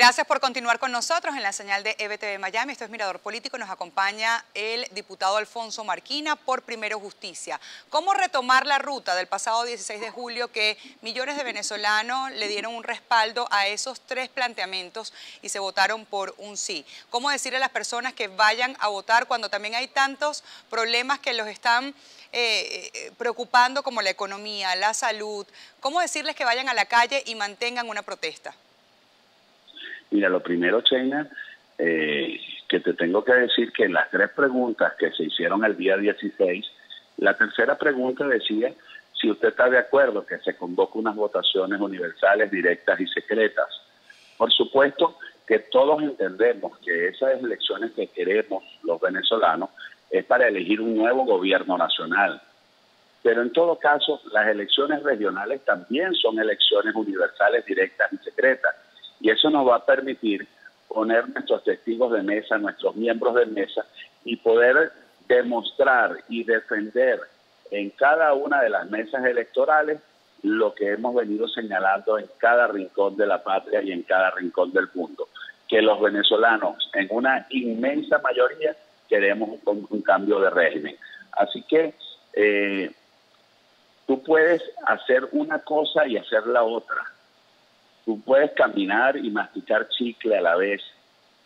Gracias por continuar con nosotros en la señal de EBTV Miami. Esto es Mirador Político. Nos acompaña el diputado Alfonso Marquina por Primero Justicia. ¿Cómo retomar la ruta del pasado 16 de julio que millones de venezolanos le dieron un respaldo a esos tres planteamientos y se votaron por un sí? ¿Cómo decirle a las personas que vayan a votar cuando también hay tantos problemas que los están eh, eh, preocupando como la economía, la salud? ¿Cómo decirles que vayan a la calle y mantengan una protesta? Mira, lo primero, China, eh, que te tengo que decir que las tres preguntas que se hicieron el día 16, la tercera pregunta decía si usted está de acuerdo que se convoque unas votaciones universales, directas y secretas. Por supuesto que todos entendemos que esas elecciones que queremos los venezolanos es para elegir un nuevo gobierno nacional. Pero en todo caso, las elecciones regionales también son elecciones universales, directas y secretas y eso nos va a permitir poner nuestros testigos de mesa, nuestros miembros de mesa y poder demostrar y defender en cada una de las mesas electorales lo que hemos venido señalando en cada rincón de la patria y en cada rincón del mundo, que los venezolanos en una inmensa mayoría queremos un, cambio de régimen. Así que eh, tú puedes hacer una cosa y hacer la otra Tú puedes caminar y masticar chicle a la vez.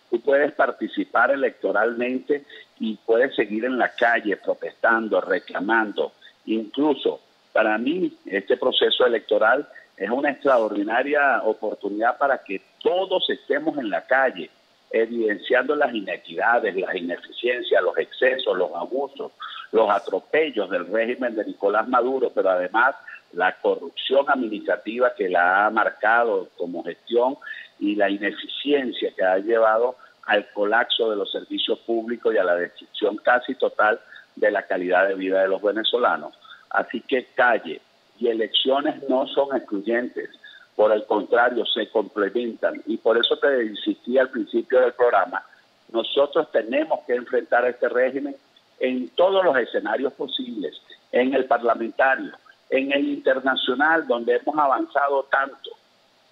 Tú puedes participar electoralmente y puedes seguir en la calle protestando, reclamando. Incluso para mí este proceso electoral es una extraordinaria oportunidad para que todos estemos en la calle, evidenciando las inequidades, las ineficiencias, los excesos, los abusos, los atropellos del régimen de Nicolás Maduro, pero además la corrupción administrativa que la ha marcado como gestión y la ineficiencia que ha llevado al colapso de los servicios públicos y a la destrucción casi total de la calidad de vida de los venezolanos. Así que calle y elecciones no son excluyentes, por el contrario, se complementan. Y por eso te insistí al principio del programa, nosotros tenemos que enfrentar a este régimen en todos los escenarios posibles, en el parlamentario, en el internacional, donde hemos avanzado tanto,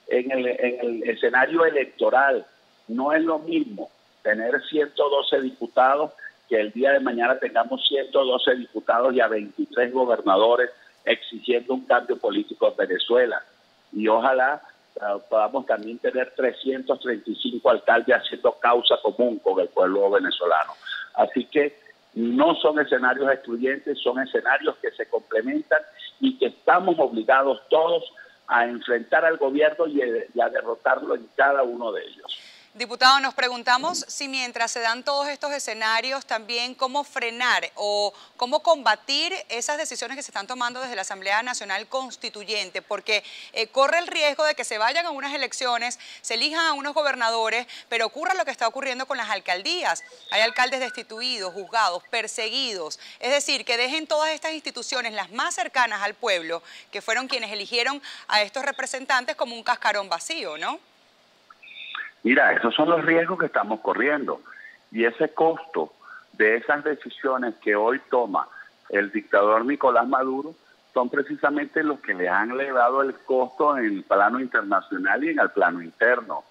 en el, en el escenario electoral, no es lo mismo tener 112 diputados que el día de mañana tengamos 112 diputados y a 23 gobernadores exigiendo un cambio político en Venezuela. Y ojalá ah, podamos también tener 335 alcaldes haciendo causa común con el pueblo venezolano. Así que no son escenarios excluyentes, son escenarios que se complementan y que estamos obligados todos a enfrentar al gobierno y a derrotarlo en cada uno de ellos. Diputado, nos preguntamos si mientras se dan todos estos escenarios, también cómo frenar o cómo combatir esas decisiones que se están tomando desde la Asamblea Nacional Constituyente, porque eh, corre el riesgo de que se vayan a unas elecciones, se elijan a unos gobernadores, pero ocurra lo que está ocurriendo con las alcaldías. Hay alcaldes destituidos, juzgados, perseguidos. Es decir, que dejen todas estas instituciones, las más cercanas al pueblo, que fueron quienes eligieron a estos representantes como un cascarón vacío, ¿no? Mira, esos son los riesgos que estamos corriendo. Y ese costo de esas decisiones que hoy toma el dictador Nicolás Maduro son precisamente los que le han elevado el costo en el plano internacional y en el plano interno.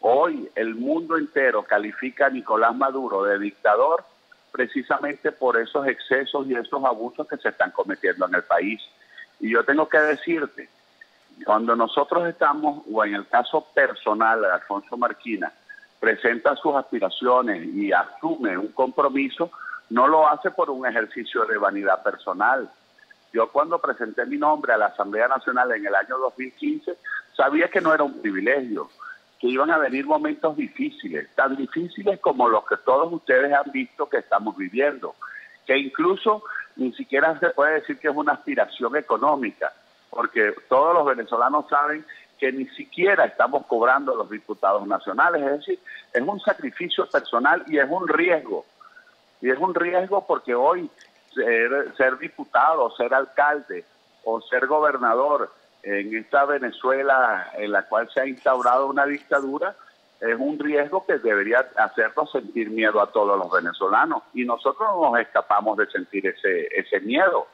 Hoy el mundo entero califica a Nicolás Maduro de dictador precisamente por esos excesos y esos abusos que se están cometiendo en el país. Y yo tengo que decirte, cuando nosotros estamos, o en el caso personal de Alfonso Marquina, presenta sus aspiraciones y asume un compromiso, no lo hace por un ejercicio de vanidad personal. Yo cuando presenté mi nombre a la Asamblea Nacional en el año 2015, sabía que no era un privilegio, que iban a venir momentos difíciles, tan difíciles como los que todos ustedes han visto que estamos viviendo, que incluso ni siquiera se puede decir que es una aspiración económica, porque todos los venezolanos saben que ni siquiera estamos cobrando los diputados nacionales, es decir, es un sacrificio personal y es un riesgo. Y es un riesgo porque hoy ser, diputado, ser alcalde o ser gobernador en esta Venezuela en la cual se ha instaurado una dictadura, es un riesgo que debería hacernos sentir miedo a todos los venezolanos. Y nosotros no nos escapamos de sentir ese, ese miedo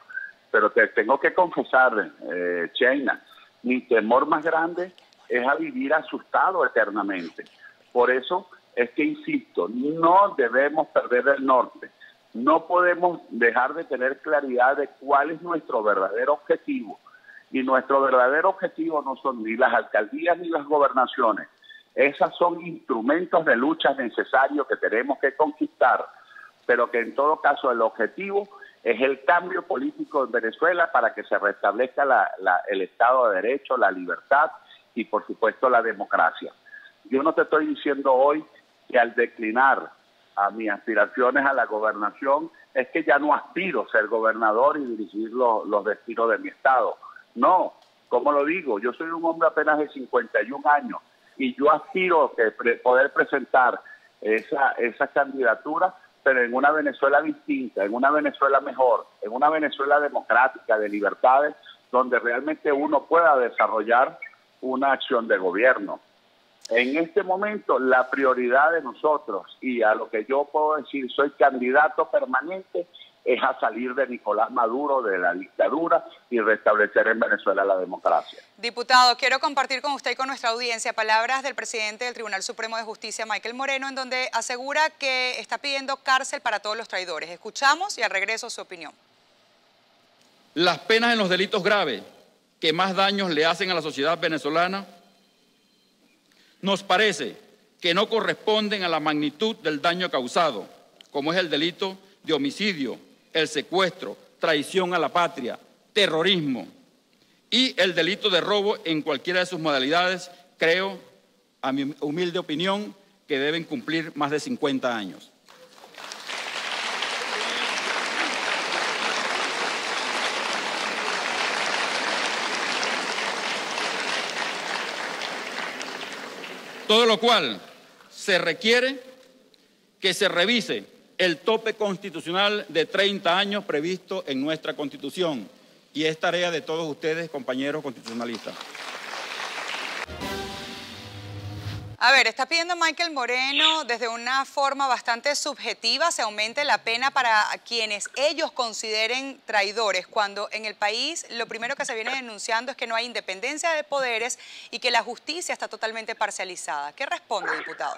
pero te tengo que confesar, eh, China, mi temor más grande es a vivir asustado eternamente. Por eso es que, insisto, no debemos perder el norte. No podemos dejar de tener claridad de cuál es nuestro verdadero objetivo. Y nuestro verdadero objetivo no son ni las alcaldías ni las gobernaciones. Esas son instrumentos de lucha necesarios que tenemos que conquistar, pero que en todo caso el objetivo es el cambio político en Venezuela para que se restablezca el Estado de Derecho, la libertad y por supuesto la democracia. Yo no te estoy diciendo hoy que al declinar a mis aspiraciones a la gobernación es que ya no aspiro a ser gobernador y dirigir los, destinos de mi estado. No, como lo digo, yo soy un hombre apenas de 51 años y yo aspiro a poder presentar esa, esa candidatura, pero en una Venezuela distinta, en una Venezuela mejor, en una Venezuela democrática, de libertades, donde realmente uno pueda desarrollar una acción de gobierno. En este momento, la prioridad de nosotros, y a lo que yo puedo decir, soy candidato permanente, es a salir de Nicolás Maduro, de la dictadura y restablecer en Venezuela la democracia. Diputado, quiero compartir con usted y con nuestra audiencia palabras del presidente del Tribunal Supremo de Justicia, Michael Moreno, en donde asegura que está pidiendo cárcel para todos los traidores. Escuchamos y al regreso su opinión. Las penas en los delitos graves que más daños le hacen a la sociedad venezolana nos parece que no corresponden a la magnitud del daño causado, como es el delito de homicidio, el secuestro, traición a la patria, terrorismo y el delito de robo en cualquiera de sus modalidades, creo, a mi humilde opinión, que deben cumplir más de 50 años. Todo lo cual se requiere que se revise el tope constitucional de 30 años previsto en nuestra Constitución y es tarea de todos ustedes, compañeros constitucionalistas. A ver, está pidiendo Michael Moreno desde una forma bastante subjetiva se aumente la pena para quienes ellos consideren traidores, cuando en el país lo primero que se viene denunciando es que no hay independencia de poderes y que la justicia está totalmente parcializada. ¿Qué responde, diputado?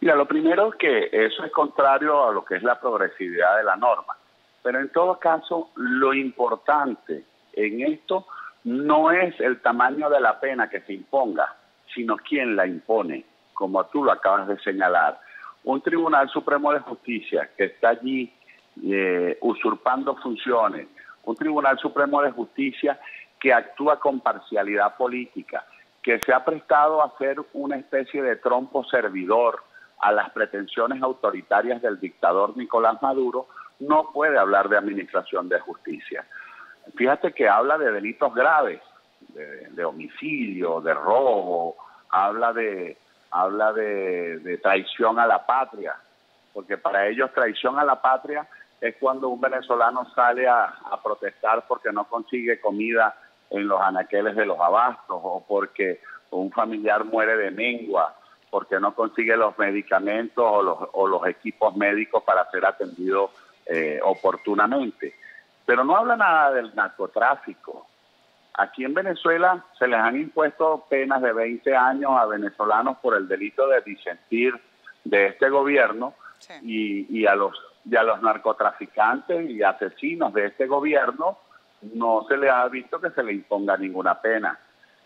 Mira, lo primero es que eso es contrario a lo que es la progresividad de la norma. Pero en todo caso, lo importante en esto no es el tamaño de la pena que se imponga, sino quién la impone, como tú lo acabas de señalar. Un Tribunal Supremo de Justicia que está allí eh, usurpando funciones, un Tribunal Supremo de Justicia que actúa con parcialidad política, que se ha prestado a ser una especie de trompo servidor a las pretensiones autoritarias del dictador Nicolás Maduro, no puede hablar de administración de justicia. Fíjate que habla de delitos graves, de, homicidio, de robo, habla de habla de, traición a la patria, porque para ellos traición a la patria es cuando un venezolano sale a, a, protestar porque no consigue comida en los anaqueles de los abastos o porque un familiar muere de mengua, porque no consigue los medicamentos o los, o los equipos médicos para ser atendido eh, oportunamente. Pero no habla nada del narcotráfico, Aquí en Venezuela se les han impuesto penas de 20 años a venezolanos por el delito de disentir de este gobierno y, a los, y a los narcotraficantes y asesinos de este gobierno no se les ha visto que se le imponga ninguna pena.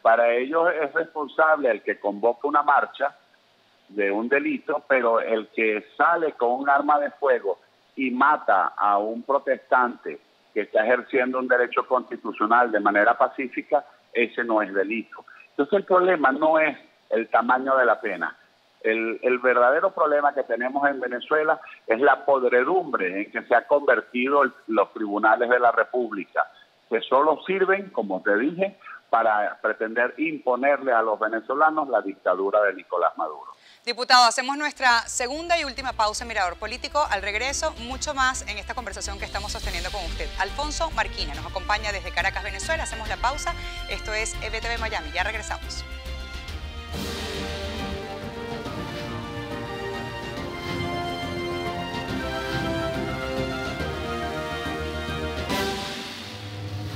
Para ellos es responsable el que convoca una marcha de un delito, pero el que sale con un arma de fuego y mata a un protestante que está ejerciendo un derecho constitucional de manera pacífica, ese no es delito. Entonces el problema no es el tamaño de la pena. El, verdadero problema que tenemos en Venezuela es la podredumbre en que se ha convertido los tribunales de la República, que solo sirven, como te dije, para pretender imponerle a los venezolanos la dictadura de Nicolás Maduro. Diputado, hacemos nuestra segunda y última pausa en Mirador Político. Al regreso, mucho más en esta conversación que estamos sosteniendo con usted. Alfonso Marquina nos acompaña desde Caracas, Venezuela. Hacemos la pausa. Esto es EBTV Miami. Ya regresamos.